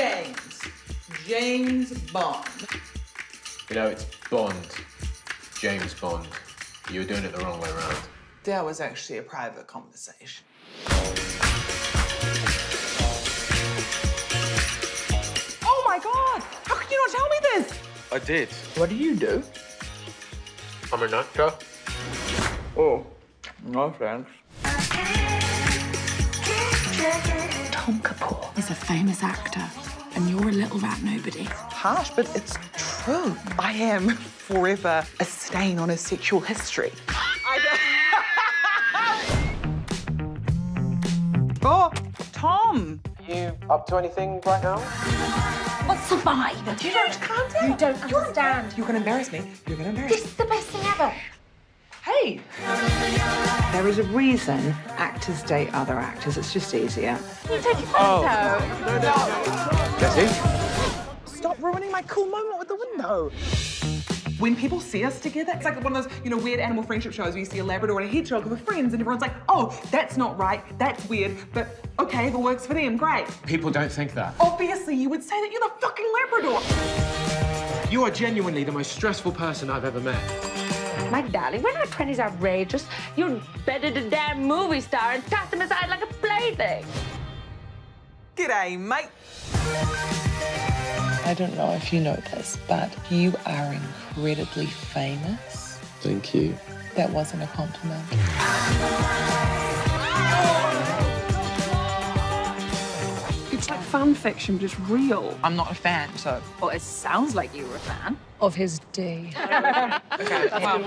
James. James Bond. You know, it's Bond. James Bond. You were doing it the wrong way around. That was actually a private conversation. Oh my god! How could you not tell me this? I did. What do you do? I'm an actor. Oh, no thanks. Tom Kapoor is a famous actor, and you're a little rat nobody. Harsh, but it's true. I am forever a stain on his sexual history. oh, Tom! You up to anything right now? What's the vibe? You don't calm down. You don't understand. You're gonna embarrass me. You're gonna embarrass This is the best thing ever. Hey! There is a reason actors date other actors. It's just easier. You take your oh. photo. Jesse? Stop ruining my cool moment with the window. When people see us together, it's like one of those, you know, weird animal friendship shows where you see a Labrador and a hedgehog with friends, and everyone's like, oh, that's not right, that's weird, but okay, if it works for them, great. People don't think that. Obviously, you would say that you're the fucking Labrador. You are genuinely the most stressful person I've ever met. My darling, when our 20s outrageous, you'd better a damn movie star and toss them aside like a plaything. G'day, mate. I don't know if you know this, but you are incredibly famous. Thank you. That wasn't a compliment. It's like fan fiction, but it's real. I'm not a fan, so. Well, it sounds like you were a fan. Of his day. Okay, well.